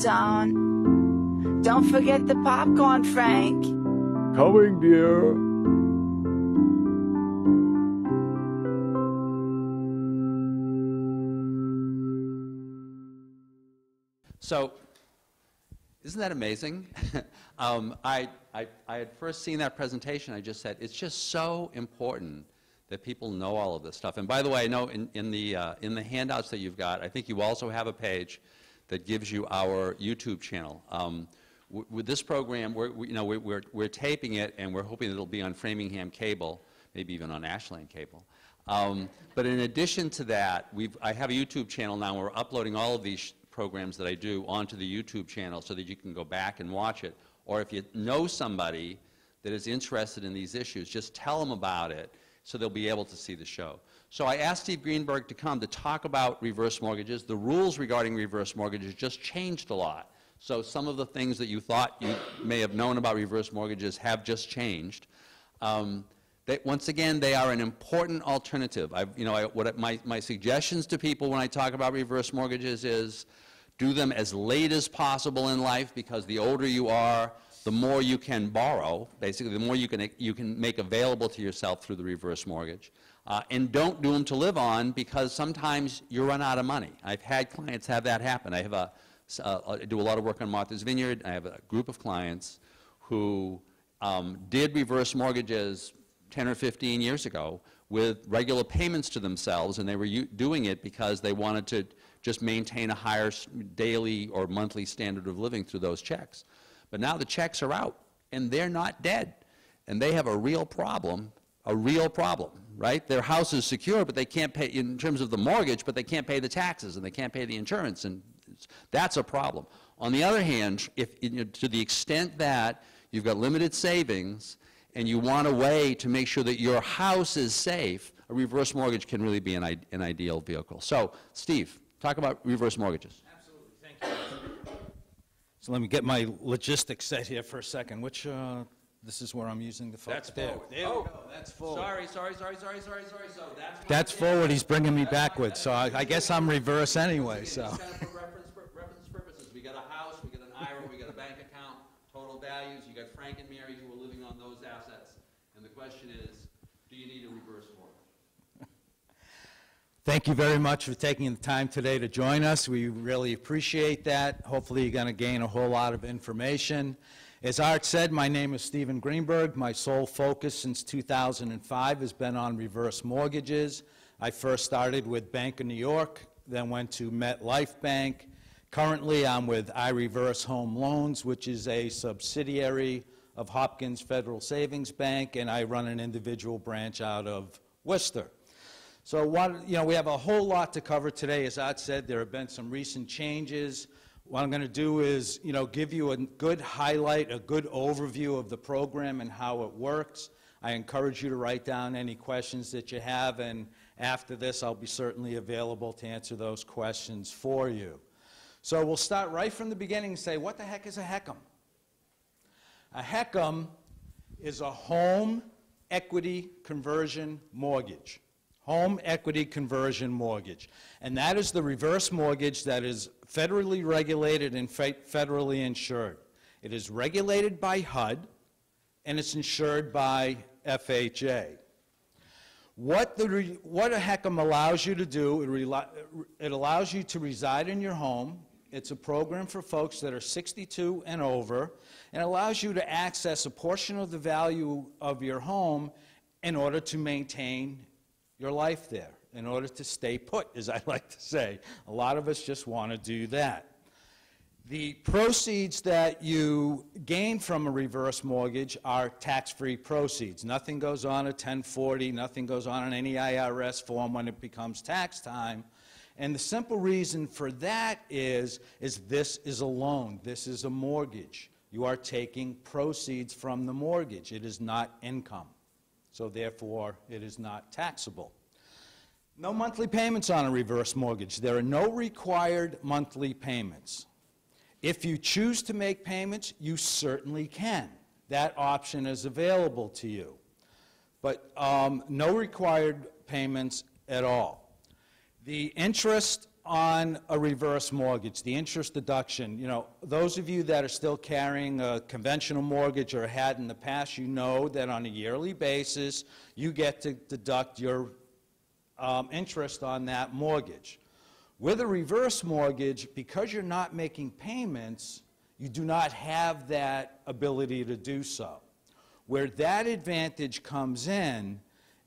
Mr. Bergeron's on. Don't forget the popcorn, Frank. Coming, dear. So, isn't that amazing? um, I, I, I had first seen that presentation. I just said, it's just so important that people know all of this stuff. And by the way, I know in, in, the, uh, in the handouts that you've got, I think you also have a page that gives you our YouTube channel. Um, with this program, we're, we, you know, we're, we're, taping it, and we're hoping it'll be on Framingham Cable, maybe even on Ashland Cable. Um, but in addition to that, we've, I have a YouTube channel now. Where we're uploading all of these programs that I do onto the YouTube channel so that you can go back and watch it. Or if you know somebody that is interested in these issues, just tell them about it so they'll be able to see the show. So I asked Steve Greenberg to come to talk about reverse mortgages. The rules regarding reverse mortgages just changed a lot. So some of the things that you thought you may have known about reverse mortgages have just changed. Um, they, once again, they are an important alternative. I've, you know, I, what my, my suggestions to people when I talk about reverse mortgages is do them as late as possible in life because the older you are, the more you can borrow, basically, the more you can, you can make available to yourself through the reverse mortgage. Uh, and don't do them to live on because sometimes you run out of money. I've had clients have that happen. I have a, uh, I do a lot of work on Martha's Vineyard. I have a group of clients who um, did reverse mortgages 10 or 15 years ago with regular payments to themselves, and they were doing it because they wanted to just maintain a higher daily or monthly standard of living through those checks. But now the checks are out, and they're not dead. And they have a real problem, a real problem, right? Their house is secure, but they can't pay, in terms of the mortgage, but they can't pay the taxes, and they can't pay the insurance, and that's a problem. On the other hand, if, you know, to the extent that you've got limited savings, and you want a way to make sure that your house is safe, a reverse mortgage can really be an, an ideal vehicle. So, Steve, talk about reverse mortgages. Absolutely, thank you. So let me get my logistics set here for a second. Which, uh, this is where I'm using the phone. That's there. forward. There oh, we go. That's forward. Sorry, sorry, sorry, sorry, sorry, sorry. So that's That's forward. He's bringing me backwards. So I, I guess I'm reverse anyway. So. For reference, reference purposes, we got a house, we got an IRA, we got a bank account, total values. You got Frank and Mary who are living on those assets, and the question is, do you need a reverse form? Thank you very much for taking the time today to join us. We really appreciate that. Hopefully you're going to gain a whole lot of information. As Art said, my name is Stephen Greenberg. My sole focus since 2005 has been on reverse mortgages. I first started with Bank of New York, then went to MetLife Bank. Currently, I'm with iReverse Home Loans, which is a subsidiary of Hopkins Federal Savings Bank, and I run an individual branch out of Worcester. So what, you know, we have a whole lot to cover today. As Art said, there have been some recent changes. What I'm going to do is, you know, give you a good highlight, a good overview of the program and how it works. I encourage you to write down any questions that you have, and after this, I'll be certainly available to answer those questions for you. So we'll start right from the beginning and say, what the heck is a HECM? A HECM is a home equity conversion mortgage home equity conversion mortgage. And that is the reverse mortgage that is federally regulated and federally insured. It is regulated by HUD and it's insured by FHA. What, the, what a HECM allows you to do, it, it allows you to reside in your home. It's a program for folks that are 62 and over, and allows you to access a portion of the value of your home in order to maintain your life there in order to stay put, as I like to say. A lot of us just want to do that. The proceeds that you gain from a reverse mortgage are tax-free proceeds. Nothing goes on a 1040, nothing goes on in any IRS form when it becomes tax time. And the simple reason for that is, is this is a loan. This is a mortgage. You are taking proceeds from the mortgage. It is not income so therefore it is not taxable. No monthly payments on a reverse mortgage. There are no required monthly payments. If you choose to make payments, you certainly can. That option is available to you. But um, no required payments at all. The interest on a reverse mortgage, the interest deduction, you know, those of you that are still carrying a conventional mortgage or had in the past, you know that on a yearly basis, you get to deduct your um, interest on that mortgage. With a reverse mortgage, because you're not making payments, you do not have that ability to do so. Where that advantage comes in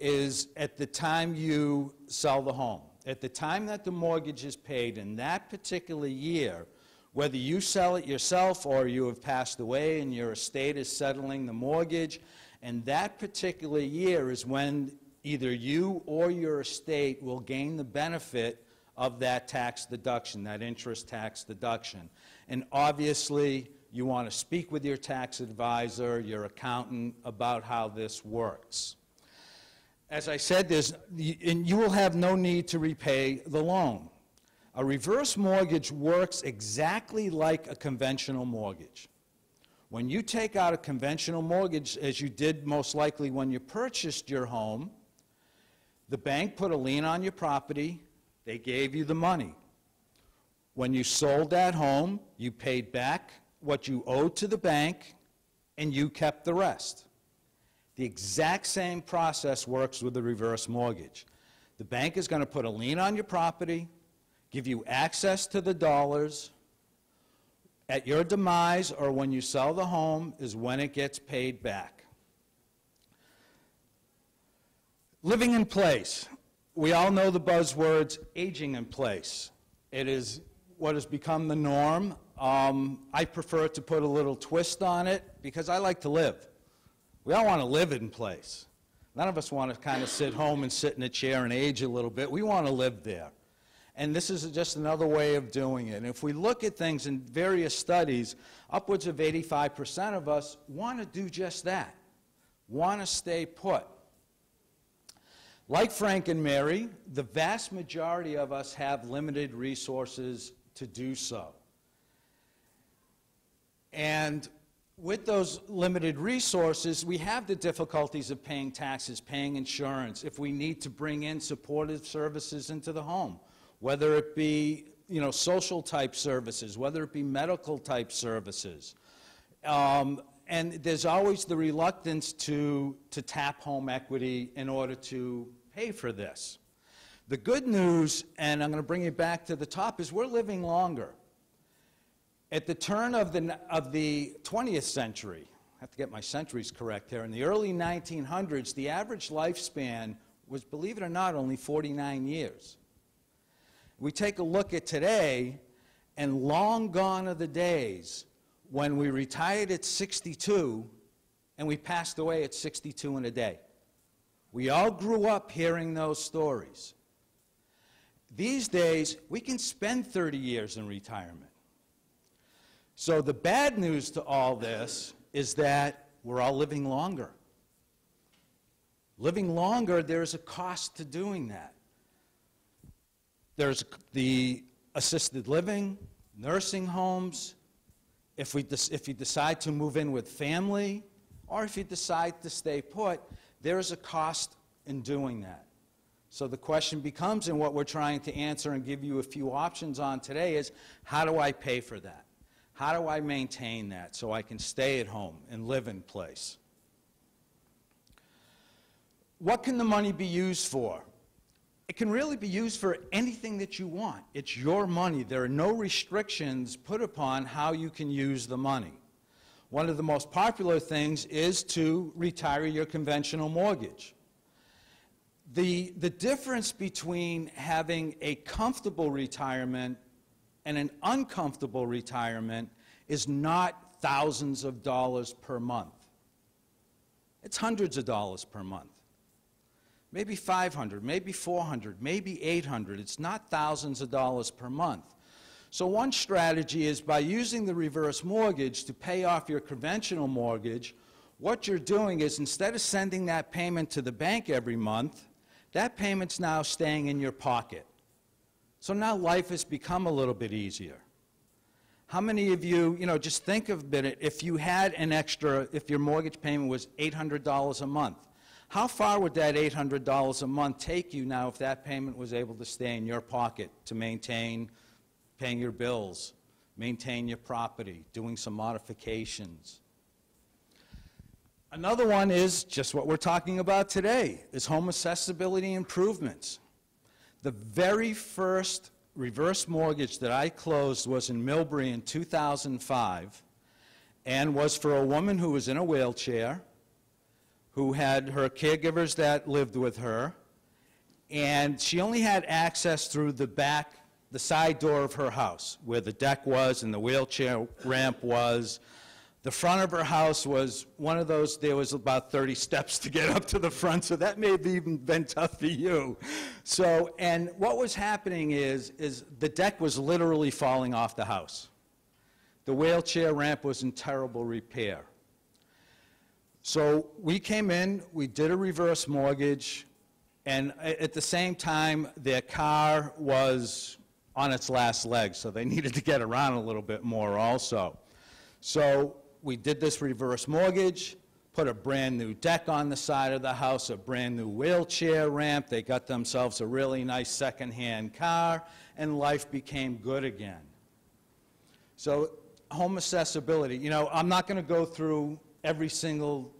is at the time you sell the home. At the time that the mortgage is paid in that particular year, whether you sell it yourself or you have passed away and your estate is settling the mortgage, and that particular year is when either you or your estate will gain the benefit of that tax deduction, that interest tax deduction. And obviously, you want to speak with your tax advisor, your accountant, about how this works. As I said, there's, and you will have no need to repay the loan. A reverse mortgage works exactly like a conventional mortgage. When you take out a conventional mortgage, as you did most likely when you purchased your home, the bank put a lien on your property, they gave you the money. When you sold that home, you paid back what you owed to the bank, and you kept the rest. The exact same process works with the reverse mortgage. The bank is going to put a lien on your property, give you access to the dollars. At your demise or when you sell the home is when it gets paid back. Living in place. We all know the buzzwords aging in place. It is what has become the norm. Um, I prefer to put a little twist on it because I like to live. We all want to live in place. None of us want to kind of sit home and sit in a chair and age a little bit. We want to live there. And this is just another way of doing it. And if we look at things in various studies, upwards of 85% of us want to do just that, want to stay put. Like Frank and Mary, the vast majority of us have limited resources to do so. And with those limited resources, we have the difficulties of paying taxes, paying insurance, if we need to bring in supportive services into the home, whether it be you know, social type services, whether it be medical type services. Um, and there's always the reluctance to, to tap home equity in order to pay for this. The good news, and I'm going to bring it back to the top, is we're living longer. At the turn of the, of the 20th century, I have to get my centuries correct here, in the early 1900s, the average lifespan was, believe it or not, only 49 years. We take a look at today, and long gone are the days when we retired at 62 and we passed away at 62 in a day. We all grew up hearing those stories. These days, we can spend 30 years in retirement. So the bad news to all this is that we're all living longer. Living longer, there's a cost to doing that. There's the assisted living, nursing homes, if, we if you decide to move in with family, or if you decide to stay put, there's a cost in doing that. So the question becomes, and what we're trying to answer and give you a few options on today is, how do I pay for that? How do I maintain that so I can stay at home and live in place? What can the money be used for? It can really be used for anything that you want. It's your money. There are no restrictions put upon how you can use the money. One of the most popular things is to retire your conventional mortgage. The, the difference between having a comfortable retirement and an uncomfortable retirement is not thousands of dollars per month. It's hundreds of dollars per month. Maybe 500, maybe 400, maybe 800. It's not thousands of dollars per month. So one strategy is by using the reverse mortgage to pay off your conventional mortgage, what you're doing is instead of sending that payment to the bank every month, that payment's now staying in your pocket. So now life has become a little bit easier. How many of you, you know, just think of it, if you had an extra, if your mortgage payment was $800 a month, How far would that $800 a month take you now if that payment was able to stay in your pocket to maintain paying your bills, maintain your property, doing some modifications? Another one is just what we're talking about today, is home accessibility improvements. The very first reverse mortgage that I closed was in Millbury in 2005 and was for a woman who was in a wheelchair, who had her caregivers that lived with her, and she only had access through the back, the side door of her house, where the deck was and the wheelchair ramp was. The front of her house was one of those, there was about 30 steps to get up to the front, so that may have even been tough for you. So, and what was happening is, is the deck was literally falling off the house. The wheelchair ramp was in terrible repair. So we came in, we did a reverse mortgage, and at the same time, their car was on its last legs, so they needed to get around a little bit more also. So we did this reverse mortgage, put a brand-new deck on the side of the house, a brand-new wheelchair ramp, they got themselves a really nice second-hand car, and life became good again. So home accessibility, you know, I'm not going to go through every single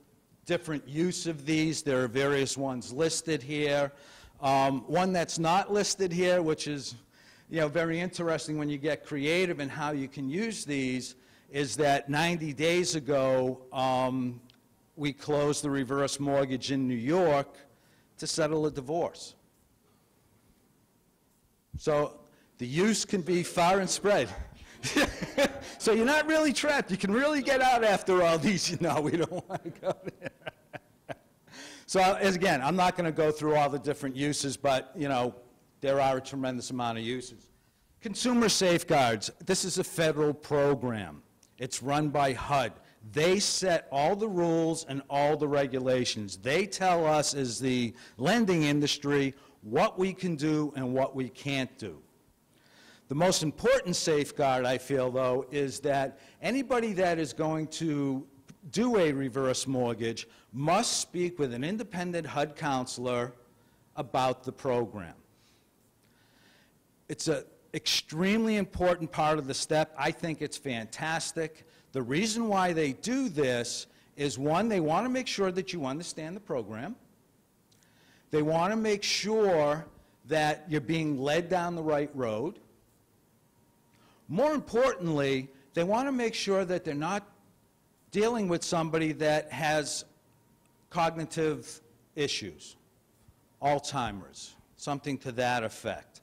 different use of these. There are various ones listed here. Um, One that's not listed here, which is, you know, very interesting when you get creative in how you can use these, is that 90 days ago, um, we closed the reverse mortgage in New York to settle a divorce. So the use can be far and spread. so you're not really trapped. You can really get out after all these. No, we don't want to go there. so as again, I'm not going to go through all the different uses, but you know, there are a tremendous amount of uses. Consumer safeguards. This is a federal program. It's run by HUD. They set all the rules and all the regulations. They tell us as the lending industry what we can do and what we can't do. The most important safeguard, I feel, though, is that anybody that is going to do a reverse mortgage must speak with an independent HUD counselor about the program. It's an extremely important part of the step. I think it's fantastic. The reason why they do this is, one, they want to make sure that you understand the program. They want to make sure that you're being led down the right road. More importantly, they want to make sure that they're not dealing with somebody that has cognitive issues, Alzheimer's, something to that effect.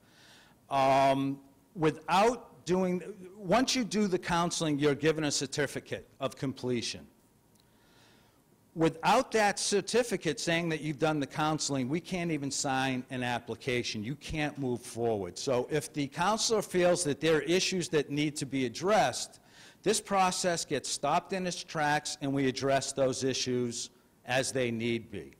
Um, without doing, once you do the counseling, you're given a certificate of completion. Without that certificate saying that you've done the counseling, we can't even sign an application. You can't move forward. So if the counselor feels that there are issues that need to be addressed, this process gets stopped in its tracks and we address those issues as they need be.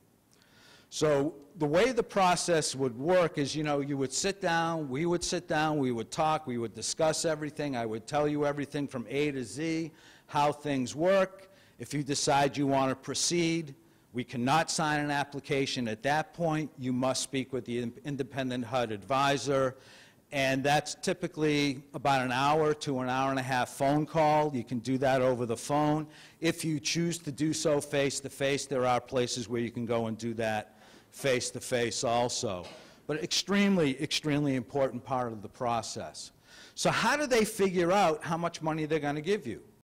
So the way the process would work is, you know, you would sit down, we would sit down, we would talk, we would discuss everything. I would tell you everything from A to Z, how things work. If you decide you want to proceed, we cannot sign an application at that point. You must speak with the independent HUD advisor. And that's typically about an hour to an hour and a half phone call. You can do that over the phone. If you choose to do so face-to-face, there are places where you can go and do that face-to-face also. But extremely, extremely important part of the process. So how do they figure out how much money they're going to give you?